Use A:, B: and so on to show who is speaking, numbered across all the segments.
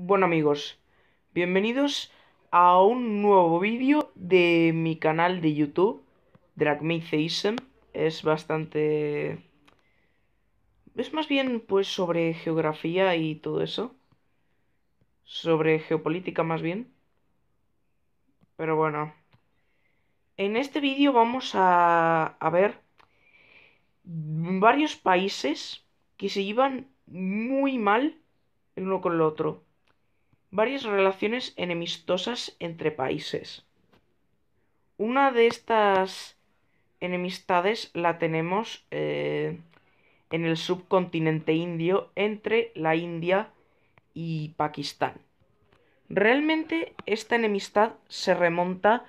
A: Bueno amigos, bienvenidos a un nuevo vídeo de mi canal de YouTube, Dragmetheism. Es bastante... Es más bien pues sobre geografía y todo eso. Sobre geopolítica más bien. Pero bueno. En este vídeo vamos a, a ver varios países que se llevan muy mal el uno con el otro varias relaciones enemistosas entre países. Una de estas enemistades la tenemos eh, en el subcontinente indio entre la India y Pakistán. Realmente esta enemistad se remonta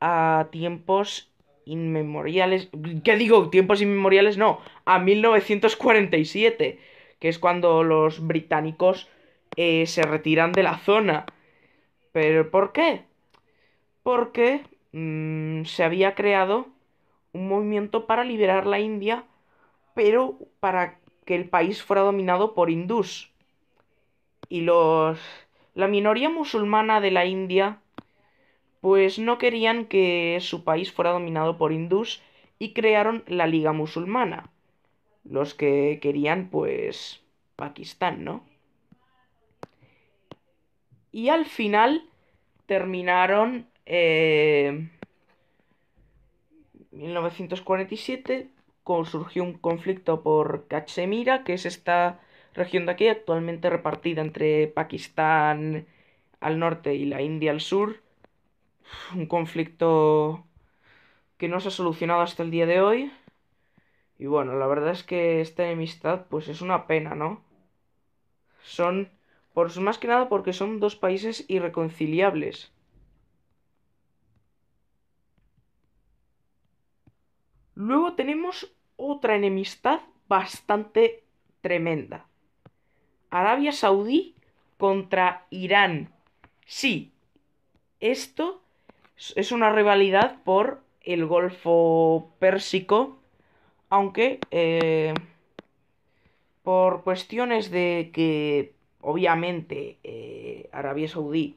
A: a tiempos inmemoriales. ¿Qué digo? Tiempos inmemoriales no, a 1947, que es cuando los británicos eh, se retiran de la zona. ¿Pero por qué? Porque mm, se había creado un movimiento para liberar la India, pero para que el país fuera dominado por hindús. Y los... La minoría musulmana de la India pues no querían que su país fuera dominado por hindús y crearon la Liga Musulmana. Los que querían pues Pakistán, ¿no? Y al final terminaron... Eh, 1947 surgió un conflicto por Cachemira, que es esta región de aquí, actualmente repartida entre Pakistán al norte y la India al sur. Un conflicto que no se ha solucionado hasta el día de hoy. Y bueno, la verdad es que esta enemistad pues es una pena, ¿no? Son por más que nada porque son dos países irreconciliables. Luego tenemos otra enemistad bastante tremenda. Arabia Saudí contra Irán. Sí, esto es una rivalidad por el Golfo Pérsico, aunque eh, por cuestiones de que obviamente eh, Arabia Saudí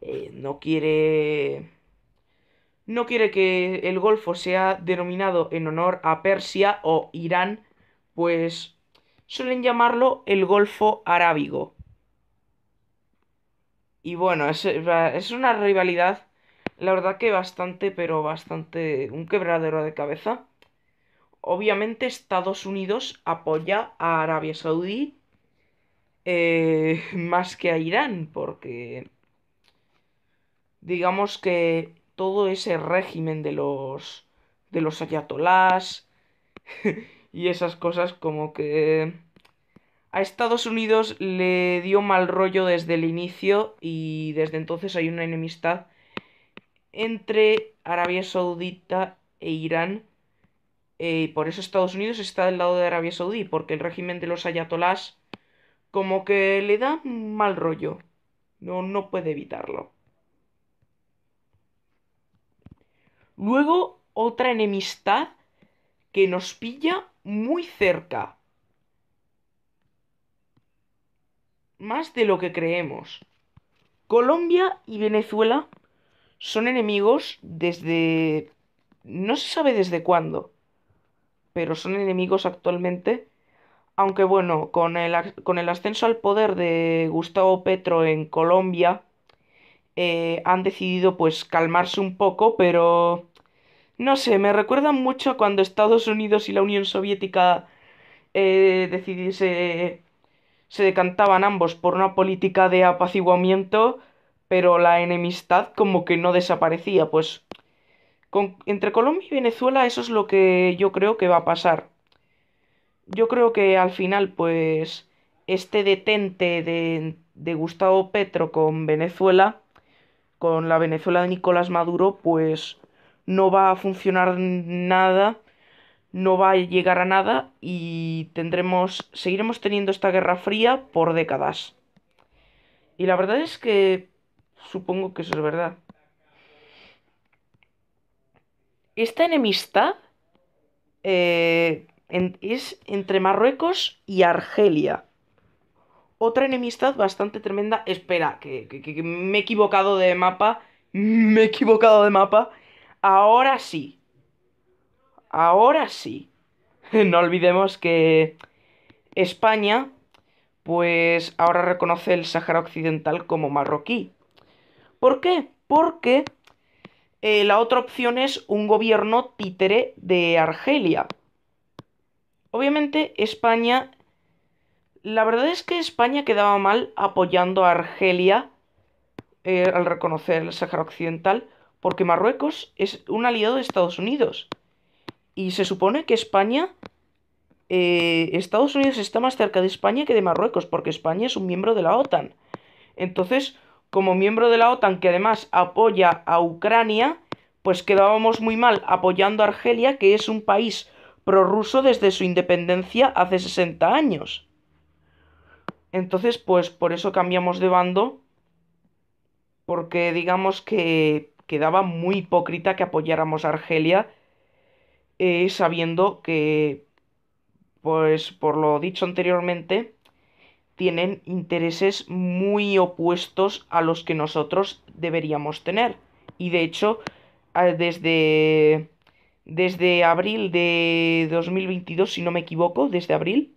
A: eh, no quiere no quiere que el Golfo sea denominado en honor a Persia o Irán, pues suelen llamarlo el Golfo Arábigo. Y bueno, es, es una rivalidad, la verdad que bastante, pero bastante un quebradero de cabeza. Obviamente Estados Unidos apoya a Arabia Saudí eh, más que a Irán, porque digamos que todo ese régimen de los de los ayatolás y esas cosas como que a Estados Unidos le dio mal rollo desde el inicio y desde entonces hay una enemistad entre Arabia Saudita e Irán. y eh, por eso Estados Unidos está del lado de Arabia Saudí, porque el régimen de los ayatolás como que le da mal rollo. No, no puede evitarlo. Luego, otra enemistad que nos pilla muy cerca. Más de lo que creemos. Colombia y Venezuela son enemigos desde... no se sabe desde cuándo, pero son enemigos actualmente aunque bueno, con el, con el ascenso al poder de Gustavo Petro en Colombia, eh, han decidido pues calmarse un poco, pero no sé, me recuerda mucho cuando Estados Unidos y la Unión Soviética eh, se, se decantaban ambos por una política de apaciguamiento, pero la enemistad como que no desaparecía, pues entre Colombia y Venezuela eso es lo que yo creo que va a pasar yo creo que al final, pues, este detente de, de Gustavo Petro con Venezuela, con la Venezuela de Nicolás Maduro, pues no va a funcionar nada, no va a llegar a nada y tendremos, seguiremos teniendo esta guerra fría por décadas. Y la verdad es que supongo que eso es verdad. Esta enemistad eh, es entre Marruecos y Argelia. otra enemistad bastante tremenda. Espera, que, que- me he equivocado de mapa. Me he equivocado de mapa. Ahora sí. Ahora sí. No olvidemos que España, pues ahora reconoce el Sáhara Occidental como marroquí. ¿Por qué? Porque eh, la otra opción es un gobierno títere de Argelia. Obviamente España... La verdad es que España quedaba mal apoyando a Argelia eh, al reconocer el Sáhara Occidental, porque Marruecos es un aliado de Estados Unidos. Y se supone que España... eh, Estados Unidos está más cerca de España que de Marruecos, porque España es un miembro de la OTAN. Entonces, como miembro de la OTAN que además apoya a Ucrania, pues quedábamos muy mal apoyando a Argelia, que es un país prorruso desde su independencia hace 60 años. Entonces, pues por eso cambiamos de bando, porque digamos que quedaba muy hipócrita que apoyáramos a Argelia, eh, sabiendo que, pues por lo dicho anteriormente, tienen intereses muy opuestos a los que nosotros deberíamos tener. Y de hecho, desde, desde abril de 2022, si no me equivoco, desde abril,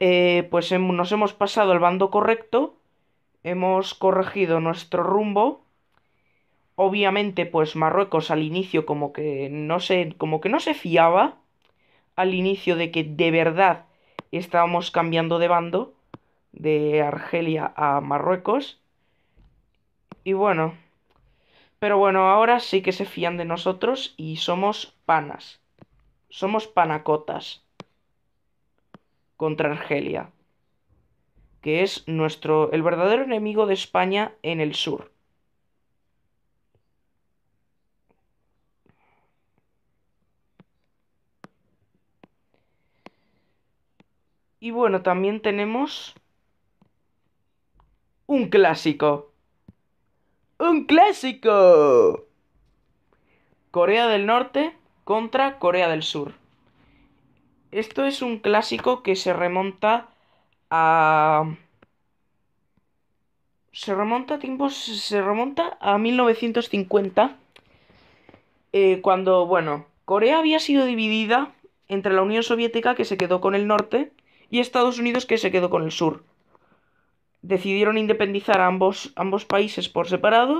A: eh, pues nos hemos pasado al bando correcto, hemos corregido nuestro rumbo. Obviamente, pues Marruecos al inicio como que no como que no se fiaba al inicio de que de verdad estábamos cambiando de bando de Argelia a Marruecos. Y bueno, pero bueno, ahora sí que se fían de nosotros y somos panas. Somos panacotas contra Argelia, que es nuestro el verdadero enemigo de España en el sur. Y bueno, también tenemos un clásico. ¡Un clásico! Corea del Norte contra Corea del Sur. Esto es un clásico que se remonta a... Se remonta a tiempos... Se remonta a 1950. eh, cuando, bueno, Corea había sido dividida entre la Unión Soviética que se quedó con el norte y Estados Unidos que se quedó con el sur. Decidieron independizar a ambos, ambos países por separado.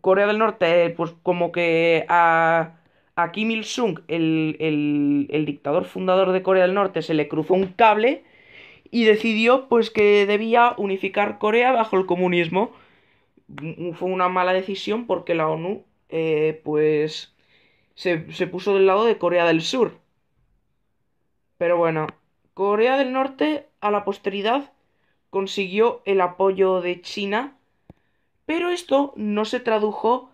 A: Corea del Norte, pues como que a, a Kim Il-sung, el, el- el dictador fundador de Corea del Norte, se le cruzó un cable y decidió pues que debía unificar Corea bajo el comunismo. Mm, Fue una mala decisión porque la ONU eh, pues se, se puso del lado de Corea del Sur. Pero bueno, Corea del Norte a la posteridad consiguió el apoyo de China, pero esto no se tradujo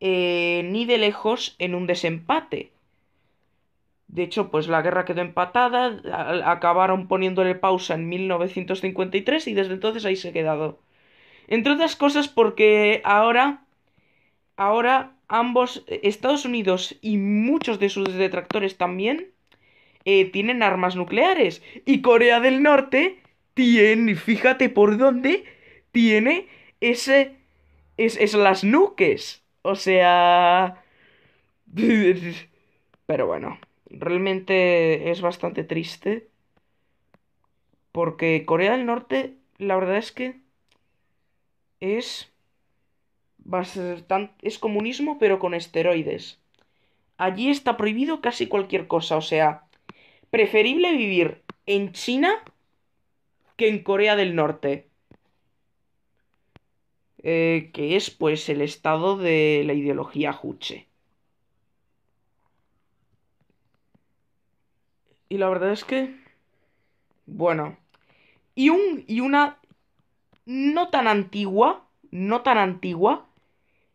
A: eh, ni de lejos en un desempate. De hecho, pues la guerra quedó empatada, acabaron poniéndole pausa en 1953 y desde entonces ahí se ha quedado. Entre otras cosas porque ahora, ahora ambos, eh, Estados Unidos y muchos de sus detractores también, eh, tienen armas nucleares. Y Corea del Norte tiene, fíjate por dónde, tiene ese, es, es las nuques. O sea... Pero bueno, realmente es bastante triste. Porque Corea del Norte, la verdad es que es bastante, es comunismo, pero con esteroides. Allí está prohibido casi cualquier cosa, o sea, preferible vivir en China que en Corea del Norte, eh, que es pues el estado de la ideología juche. Y la verdad es que, bueno, y un y una no tan antigua, no tan antigua,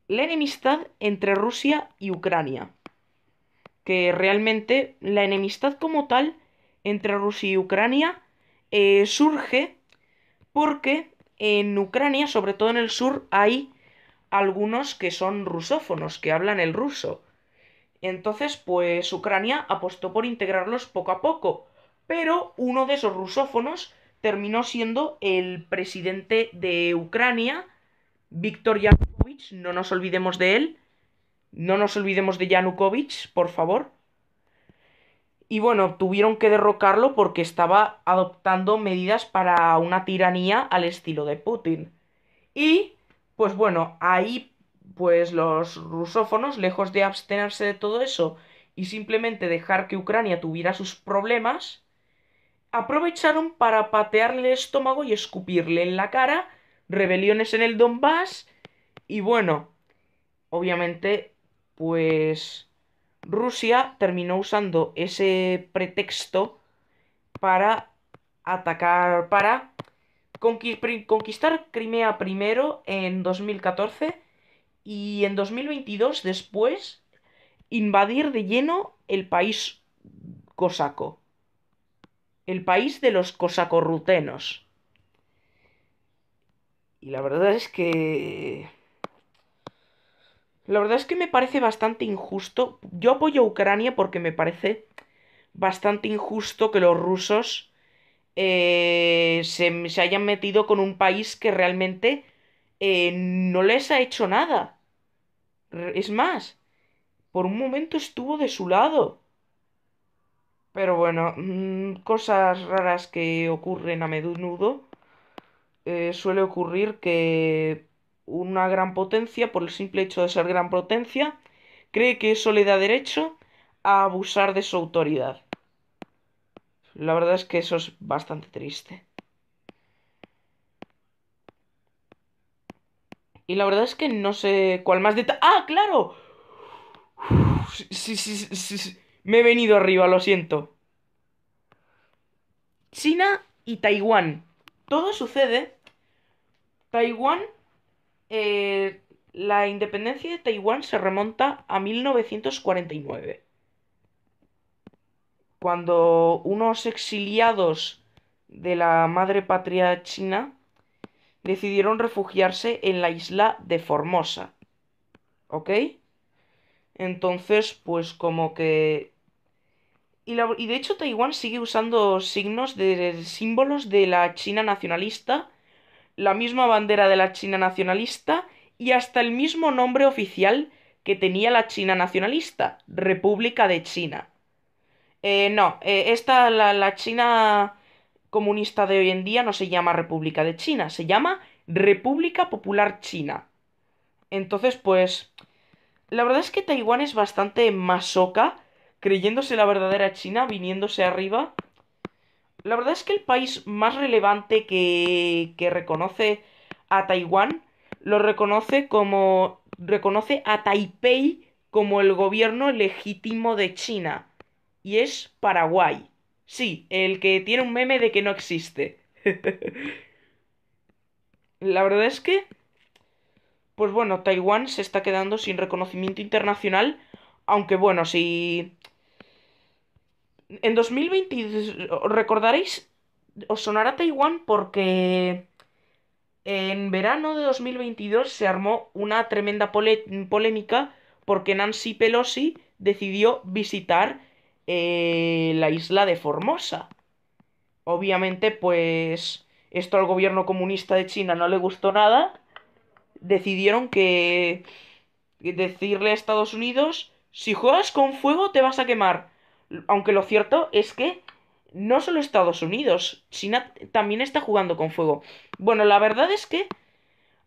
A: la enemistad entre Rusia y Ucrania. Que realmente la enemistad como tal entre Rusia y Ucrania eh, surge porque en Ucrania, sobre todo en el sur, hay algunos que son rusófonos, que hablan el ruso. Entonces, pues Ucrania apostó por integrarlos poco a poco. Pero uno de esos rusófonos terminó siendo el presidente de Ucrania, Víctor Yanukovych, no nos olvidemos de él, no nos olvidemos de Yanukovych, por favor. Y bueno, tuvieron que derrocarlo porque estaba adoptando medidas para una tiranía al estilo de Putin. Y, pues bueno, ahí, pues los rusófonos, lejos de abstenerse de todo eso y simplemente dejar que Ucrania tuviera sus problemas, aprovecharon para patearle el estómago y escupirle en la cara, rebeliones en el Donbass, y bueno, obviamente, pues Rusia terminó usando ese pretexto para atacar, para conquistar Crimea primero en 2014 y en 2022 después invadir de lleno el país cosaco el país de los cosacorrutenos. Y la verdad es que... La verdad es que me parece bastante injusto. Yo apoyo a Ucrania porque me parece bastante injusto que los rusos eh, se, se, hayan metido con un país que realmente eh, no les ha hecho nada. Es más, por un momento estuvo de su lado. Pero bueno, mm, cosas raras que ocurren a menudo. Eh, suele ocurrir que una gran potencia, por el simple hecho de ser gran potencia, cree que eso le da derecho a abusar de su autoridad. La verdad es que eso es bastante triste. Y la verdad es que no sé cuál más detalle. ¡Ah, claro! sí, sí, sí. Me he venido arriba, lo siento. China y Taiwán. Todo sucede. Taiwán. Eh, la independencia de Taiwán se remonta a 1949. Cuando unos exiliados de la madre patria china decidieron refugiarse en la isla de Formosa. ¿Ok? Entonces, pues como que... Y, de hecho Taiwán sigue usando signos de símbolos de la China nacionalista, la misma bandera de la China nacionalista y hasta el mismo nombre oficial que tenía la China nacionalista, República de China. Eh, no, eh, esta, la, la China comunista de hoy en día no se llama República de China, se llama República Popular China. Entonces, pues, la verdad es que Taiwán es bastante masoca, creyéndose la verdadera China, viniéndose arriba. La verdad es que el país más relevante que, que reconoce a Taiwán lo reconoce como. reconoce a Taipei como el gobierno legítimo de China. Y es Paraguay. Sí, el que tiene un meme de que no existe. la verdad es que pues bueno, Taiwán se está quedando sin reconocimiento internacional, aunque bueno, si... En 2020, recordaréis, os sonará Taiwán porque en verano de 2022 se armó una tremenda polémica porque Nancy Pelosi decidió visitar eh, la isla de Formosa. Obviamente, pues esto al gobierno comunista de China no le gustó nada decidieron que decirle a Estados Unidos, si juegas con fuego te vas a quemar. Aunque lo cierto es que no solo Estados Unidos, China también está jugando con fuego. Bueno, la verdad es que,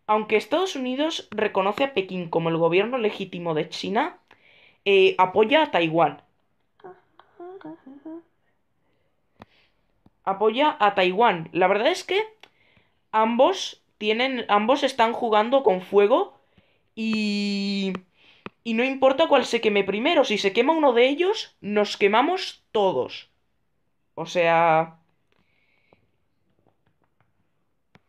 A: aunque Estados Unidos reconoce a Pekín como el gobierno legítimo de China, eh, apoya a Taiwán. Apoya a Taiwán. La verdad es que ambos ambos están jugando con fuego y... Y no importa cuál se queme primero, si se quema uno de ellos, nos quemamos todos. O sea...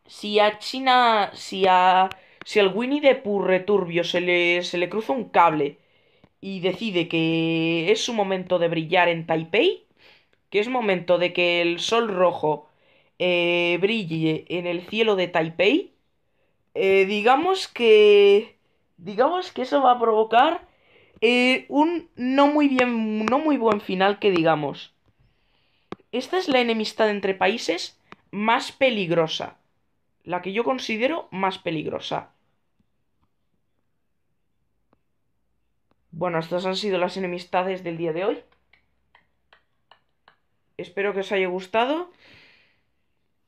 A: Si a China, si a... Si al Winnie de Purreturbio se le, se le cruza un cable y decide que es su momento de brillar en Taipei, que es momento de que el sol rojo eh, brille en el cielo de Taipei, eh, digamos que. Digamos que eso va a provocar eh, un no muy bien. no muy buen final que digamos. Esta es la enemistad entre países más peligrosa. La que yo considero más peligrosa. Bueno, estas han sido las enemistades del día de hoy. Espero que os haya gustado.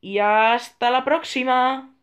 A: Y hasta la próxima.